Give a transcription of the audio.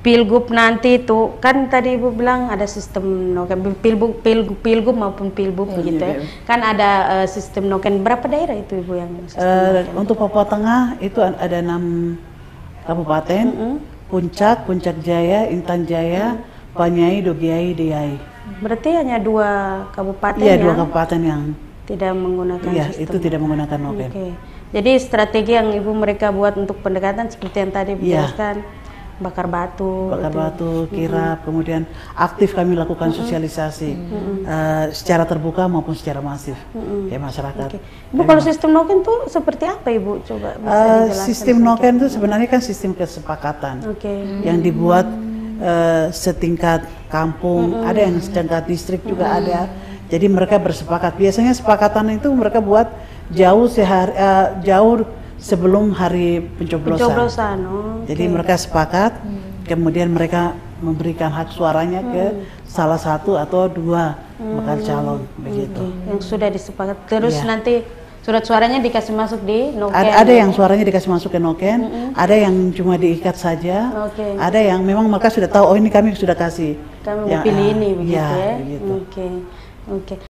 pilgub nanti itu kan tadi ibu bilang ada sistem noken pilgub pilgub, pilgub maupun pilgub ya, begitu ya. kan ada uh, sistem noken berapa daerah itu ibu yang uh, untuk Papua Tengah itu ada enam kabupaten mm -hmm. Puncak Puncak Jaya Intan Jaya mm -hmm. Panyai Dogiai Diai berarti hanya dua kabupaten iya dua kabupaten yang tidak menggunakan iya sistem itu tidak menggunakan noken okay. jadi strategi yang ibu mereka buat untuk pendekatan seperti yang tadi iya. jelaskan bakar batu, bakar itu. batu, kirap, mm-hmm. kemudian aktif kami lakukan sosialisasi mm-hmm. Uh, secara terbuka maupun secara masif mm-hmm. ya masyarakat. Okay. Ibu kalau sistem noken tuh seperti apa ibu coba? Uh, sistem noken itu sebenarnya kan sistem kesepakatan okay. yang dibuat uh, setingkat kampung, mm-hmm. ada yang setingkat distrik juga mm-hmm. ada. Jadi mereka bersepakat. Biasanya sepakatan itu mereka buat jauh sehari uh, jauh sebelum hari pencoblosan. Pencoblosan. Oh, Jadi mereka sepakat, hmm. kemudian mereka memberikan hak suaranya hmm. ke salah satu atau dua hmm. bakal calon begitu. Okay. Yang sudah disepakati. Terus ya. nanti surat suaranya dikasih masuk di noken. Ada, ada yang suaranya dikasih masuk ke noken, mm -hmm. ada yang cuma diikat saja, okay. ada yang memang mereka sudah tahu oh ini kami sudah kasih. Kami yang, pilih ini begitu ya. ya. Oke. Okay. Oke. Okay.